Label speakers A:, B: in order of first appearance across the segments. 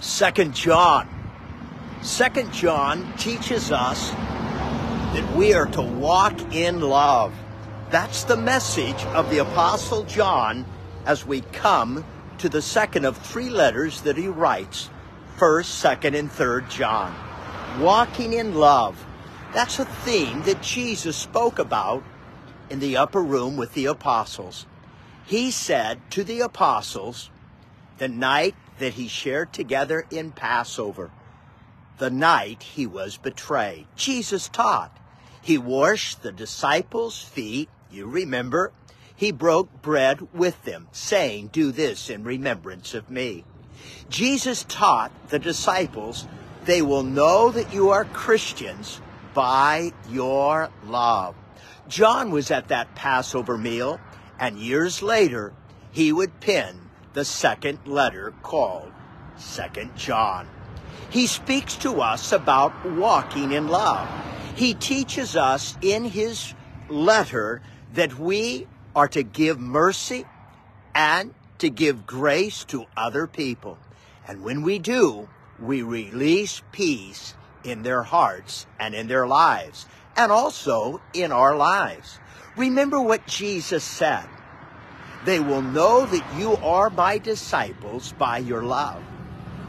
A: Second John. Second John teaches us that we are to walk in love. That's the message of the Apostle John as we come to the second of three letters that he writes, 1st, 2nd, and 3rd John. Walking in love. That's a theme that Jesus spoke about in the upper room with the apostles. He said to the apostles, the night that he shared together in Passover, the night he was betrayed. Jesus taught. He washed the disciples' feet. You remember, he broke bread with them, saying, Do this in remembrance of me. Jesus taught the disciples, They will know that you are Christians by your love. John was at that Passover meal, and years later, he would pen the second letter called Second John. He speaks to us about walking in love. He teaches us in his letter that we are to give mercy and to give grace to other people. And when we do, we release peace in their hearts and in their lives, and also in our lives. Remember what Jesus said. They will know that you are my disciples by your love.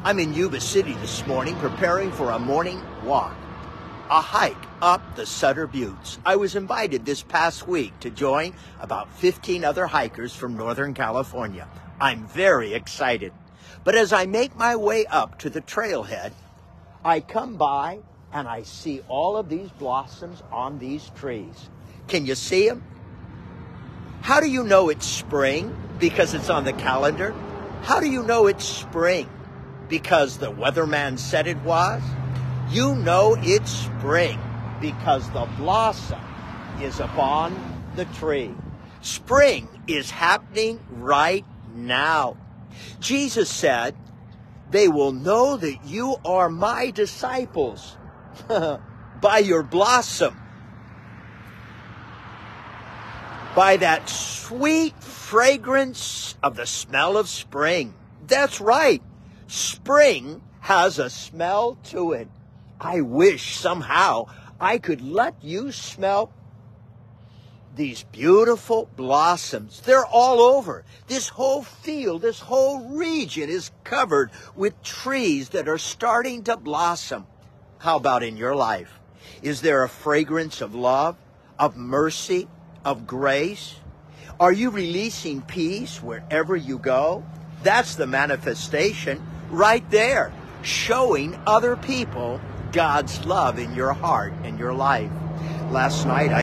A: I'm in Yuba City this morning preparing for a morning walk, a hike up the Sutter Buttes. I was invited this past week to join about 15 other hikers from Northern California. I'm very excited. But as I make my way up to the trailhead, I come by and I see all of these blossoms on these trees. Can you see them? How do you know it's spring? Because it's on the calendar. How do you know it's spring? Because the weatherman said it was. You know it's spring because the blossom is upon the tree. Spring is happening right now. Jesus said, they will know that you are my disciples by your blossom by that sweet fragrance of the smell of spring. That's right. Spring has a smell to it. I wish somehow I could let you smell these beautiful blossoms. They're all over. This whole field, this whole region is covered with trees that are starting to blossom. How about in your life? Is there a fragrance of love, of mercy, of grace? Are you releasing peace wherever you go? That's the manifestation right there, showing other people God's love in your heart and your life. Last night I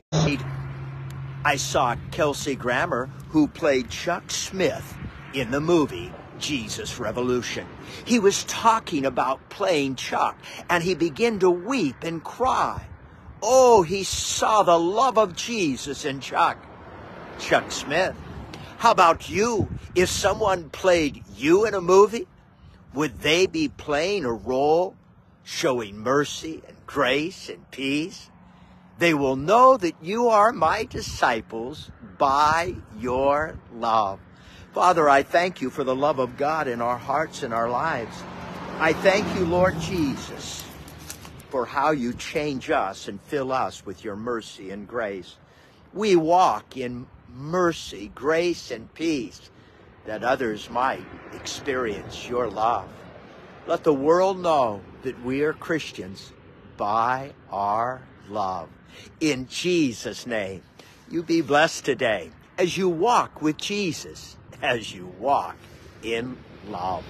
A: I saw Kelsey Grammer who played Chuck Smith in the movie Jesus Revolution. He was talking about playing Chuck and he began to weep and cry. Oh, he saw the love of Jesus in Chuck. Chuck Smith. How about you? If someone played you in a movie, would they be playing a role showing mercy and grace and peace? They will know that you are my disciples by your love. Father, I thank you for the love of God in our hearts and our lives. I thank you, Lord Jesus for how you change us and fill us with your mercy and grace. We walk in mercy, grace, and peace that others might experience your love. Let the world know that we are Christians by our love. In Jesus' name, you be blessed today as you walk with Jesus, as you walk in love.